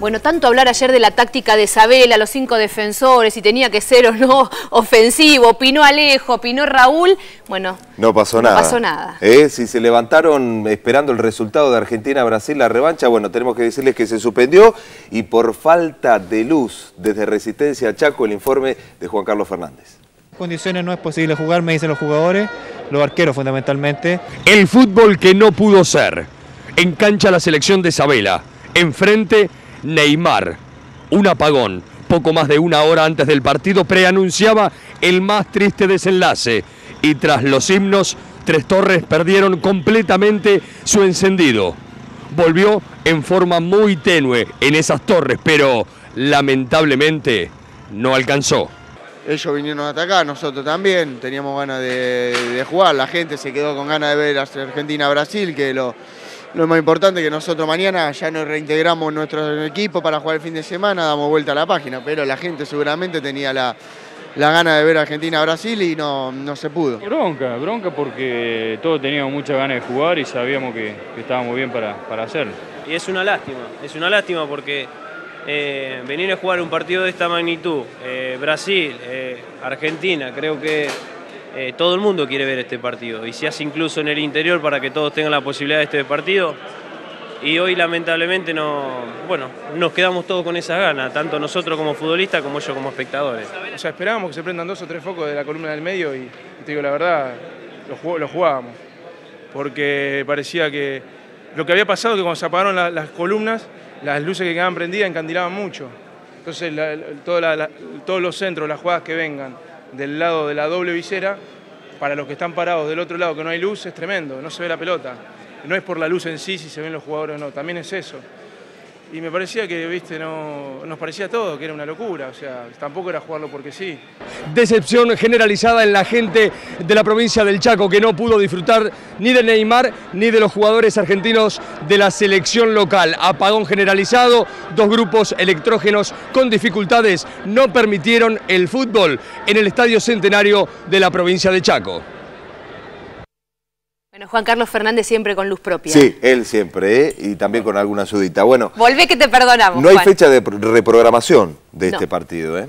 Bueno, tanto hablar ayer de la táctica de Isabela, los cinco defensores, si tenía que ser o no ofensivo, opinó Alejo, opinó Raúl, bueno, no pasó nada. pasó nada. ¿Eh? Si se levantaron esperando el resultado de Argentina-Brasil, la revancha, bueno, tenemos que decirles que se suspendió y por falta de luz desde Resistencia Chaco, el informe de Juan Carlos Fernández. condiciones no es posible jugar, me dicen los jugadores, los arqueros fundamentalmente. El fútbol que no pudo ser. En cancha la selección de Isabela. Enfrente Neymar. Un apagón. Poco más de una hora antes del partido preanunciaba el más triste desenlace. Y tras los himnos, Tres Torres perdieron completamente su encendido. Volvió en forma muy tenue en esas torres, pero lamentablemente no alcanzó. Ellos vinieron a atacar, nosotros también, teníamos ganas de, de jugar, la gente se quedó con ganas de ver a Argentina-Brasil, que lo, lo más importante es que nosotros mañana ya nos reintegramos nuestro equipo para jugar el fin de semana, damos vuelta a la página, pero la gente seguramente tenía la, gana de ver Argentina-Brasil y no, no se pudo. Bronca, bronca porque todos teníamos muchas ganas de jugar y sabíamos que, estábamos bien para, hacerlo. Y es una lástima, es una lástima porque eh, venir a jugar un partido de esta magnitud, eh, Brasil, eh, Argentina, creo que eh, todo el mundo quiere ver este partido y se hace incluso en el interior para que todos tengan la posibilidad de este partido. Y hoy lamentablemente no, bueno, nos quedamos todos con esa gana, tanto nosotros como futbolistas como ellos como espectadores. O sea, esperábamos que se prendan dos o tres focos de la columna del medio y, te digo la verdad, lo, jugábamos. Porque parecía que lo que había pasado que cuando se apagaron las columnas, las luces que quedaban prendidas encandilaban mucho. Entonces todos los centros, las jugadas que vengan, del lado de la doble visera, para los que están parados del otro lado que no hay luz, es tremendo, no se ve la pelota. No es por la luz en sí si se ven los jugadores o no, también es eso y me parecía que, viste, no, nos parecía todo, que era una locura, o sea, tampoco era jugarlo porque sí. Decepción generalizada en la gente de la provincia del Chaco que no pudo disfrutar ni de Neymar ni de los jugadores argentinos de la selección local. Apagón generalizado, dos grupos electrógenos con dificultades no permitieron el fútbol en el Estadio Centenario de la provincia de Chaco. Juan Carlos Fernández siempre con luz propia. Sí, él siempre, ¿eh? y también con alguna sudita. Bueno, Volvé que te perdonamos. No hay fecha de reprogramación de este partido, ¿eh?